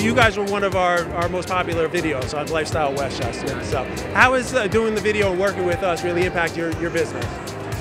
you guys were one of our, our most popular videos on Lifestyle Westchester. So, how is uh, doing the video and working with us really impact your, your business?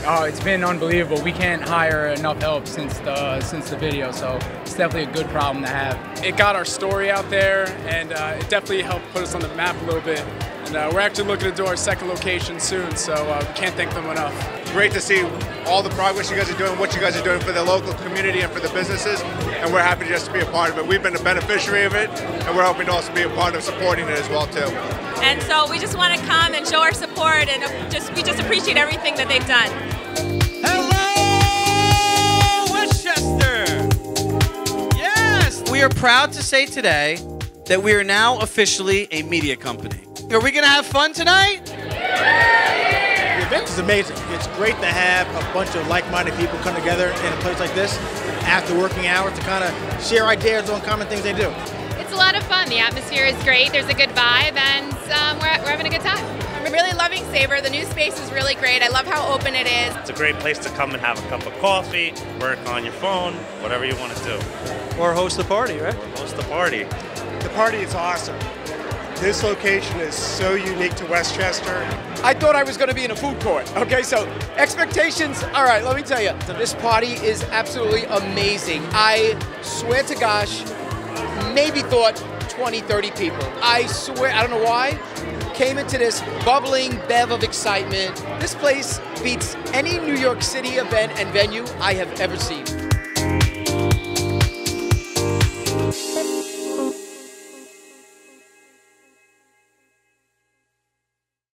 Oh, it's been unbelievable. We can't hire enough help since the since the video, so it's definitely a good problem to have. It got our story out there, and uh, it definitely helped put us on the map a little bit. And uh, we're actually looking to do our second location soon, so uh, we can't thank them enough. Great to see all the progress you guys are doing, what you guys are doing for the local community and for the businesses, and we're happy just to be a part of it. We've been a beneficiary of it, and we're hoping to also be a part of supporting it as well too. And so we just want to come and show our support, and just we just appreciate everything that they've done. Hello, Westchester! Yes! We are proud to say today that we are now officially a media company. Are we going to have fun tonight? The event is amazing. It's great to have a bunch of like-minded people come together in a place like this after working hours to kind of share ideas on common things they do. It's a lot of fun. The atmosphere is great. There's a good vibe, and um, we're, we're having a good time. I'm really loving Sabre. The new space is really great. I love how open it is. It's a great place to come and have a cup of coffee, work on your phone, whatever you want to do. Or host a party, right? Or host a party. The party is awesome. This location is so unique to Westchester. I thought I was going to be in a food court. Okay, so expectations. All right, let me tell you, this party is absolutely amazing. I swear to gosh, maybe thought 20, 30 people. I swear, I don't know why. Came into this bubbling bev of excitement. This place beats any New York City event and venue I have ever seen.